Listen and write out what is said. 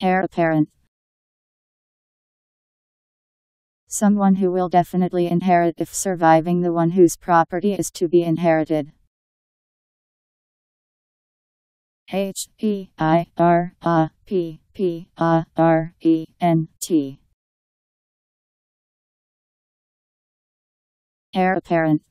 Heir apparent. Someone who will definitely inherit if surviving the one whose property is to be inherited. H E I R A P P A R E N T. Heir apparent.